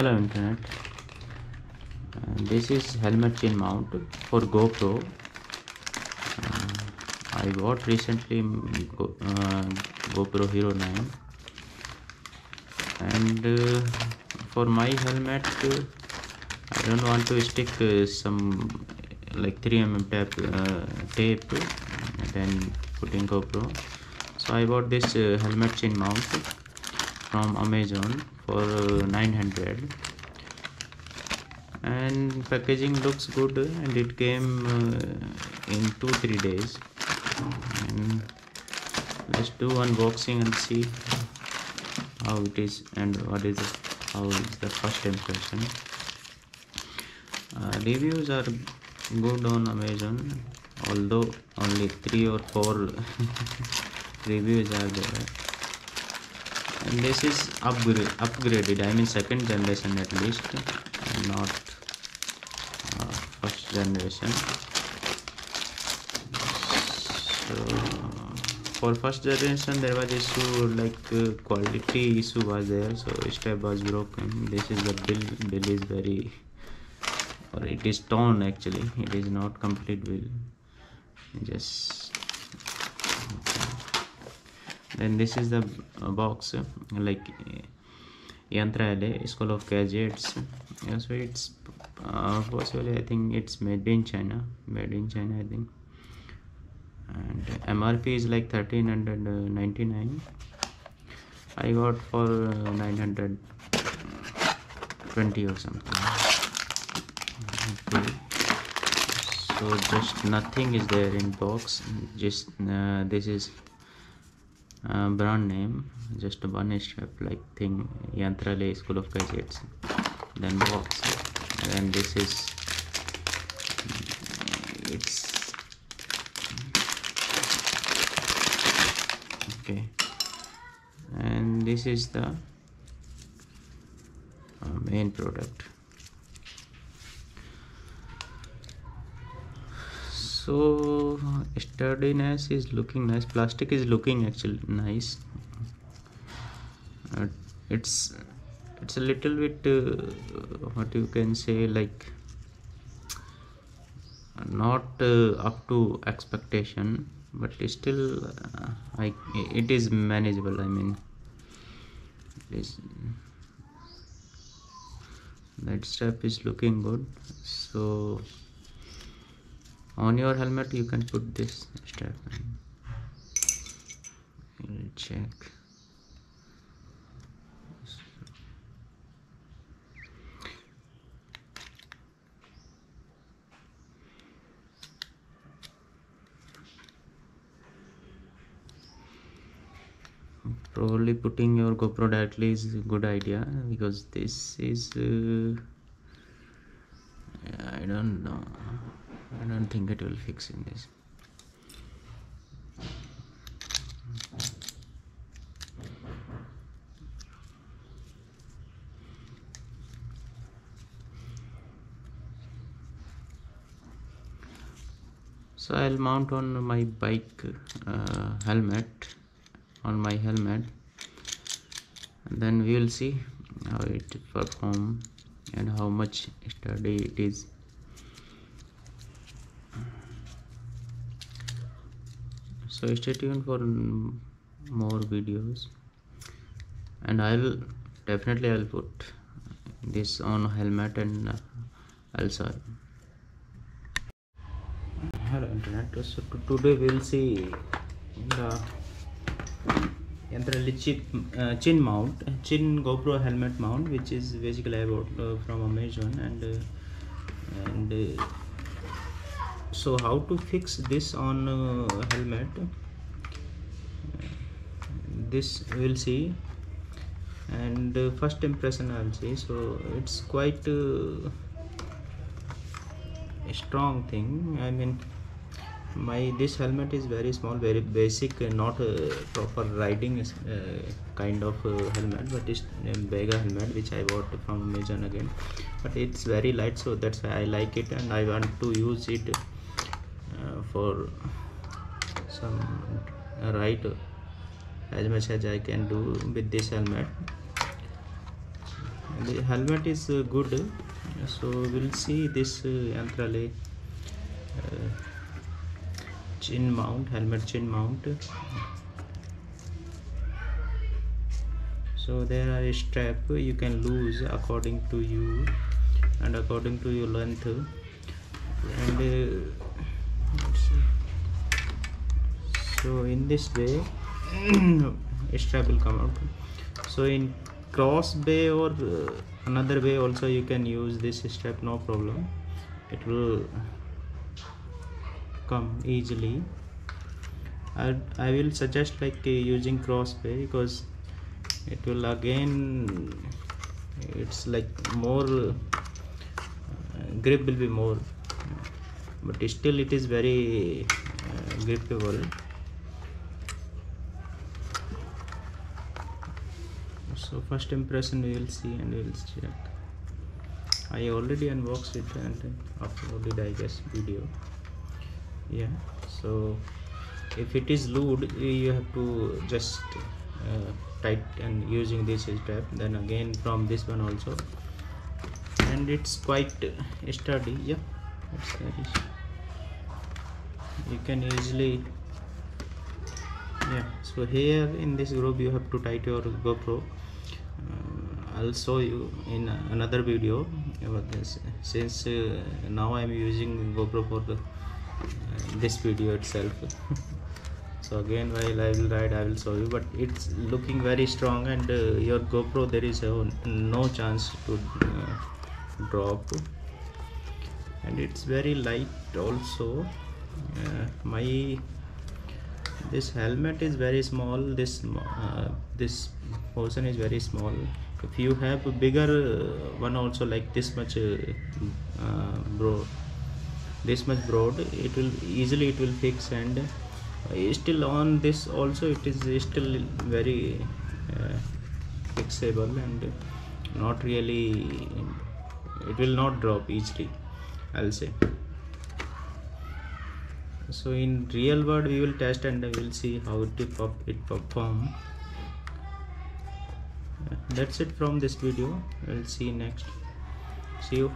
hello internet. Uh, this is helmet chin mount for gopro. Uh, i bought recently Go, uh, gopro hero 9 and uh, for my helmet i don't want to stick uh, some like 3 mm tape, uh, tape then putting gopro. So i bought this helmet chin mount from amazon for uh, 900 and packaging looks good and it came uh, in 2-3 days. And let's do unboxing and see how it is and what is how is the first impression. Uh, reviews are good on amazon although only three or four reviews are there and this is upgrade upgraded i mean second generation at least not uh, first generation. So for first generation there was issue like uh, quality issue was there so step was broken. This is the bill bill is very or it is torn actually it is not complete bill. Just then this is the box like Yantralay, school of gadgets. Yeah, so it's uh, possibly i think it's made in china made in china i think. And mrp is like 1399 i got for uh, 920 or something. Okay so just nothing is there in box just uh, this is uh, brand name just one strap like thing Yantralay school of gadgets. Then box. And this is it's okay. And this is the uh, main product so sturdiness is looking nice. Plastic is looking actually nice. Uh, it's it's a little bit uh, what you can say like not uh, up to expectation but still uh, I, it is manageable i mean. It is that strap is looking good. So on your helmet you can put this strap we'll check. Probably putting your GoPro directly is a good idea because this is uh, I don't know I don't think it will fix in this. So I'll mount on my bike uh, helmet on my helmet. And then we will see how it perform and how much sturdy it is so stay tuned for more videos. And I'll definitely I'll put this on helmet and uh, also hello internet so today we'll see the Yantralay chin, uh, chin mount chin GoPro helmet mount which is basically I bought uh, from Amazon and uh, and uh, so how to fix this on uh, helmet? This we'll see. And uh, first impression I'll see. So it's quite uh, a strong thing. I mean my this helmet is very small very basic uh, not a proper riding uh, kind of uh, helmet but it's a helmet which I bought from Amazon again. But it's very light so that's why I like it and I want to use it for some right as much as I can do with this helmet. The helmet is uh, good. So we'll see this uh, Yantralay uh, chin mount helmet chin mount. So there are a strap you can lose according to you and according to your length. And uh, let's see. So in this way strap will come out. So in cross bay or uh, another way also you can use this strap no problem. It will come easily. I, I will suggest like uh, using cross bay because it will again it's like more uh, grip will be more. But still it is very uh, grippable so first impression we will see and we will check i already unboxed it and uploaded i guess video. Yeah so if it is lewd you have to just uh, and using this strap then again from this one also. And it's quite sturdy yeah it's you can easily yeah. So here in this group you have to tight your GoPro. Uh, I'll show you in another video about this since uh, now I'm using GoPro for the, uh, this video itself. So again while I will ride I will show you but it's looking very strong and uh, your GoPro there is no chance to uh, drop. And it's very light also. Uh, my this helmet is very small. This uh, this portion is very small. If you have a bigger uh, one also like this much uh, uh, broad this much broad it will easily it will fix and uh, still on this also it is still very fixable and not really it will not drop easily i'll say so in real world we will test and we will see how it, it perform. That's it from this video. We'll see next. See you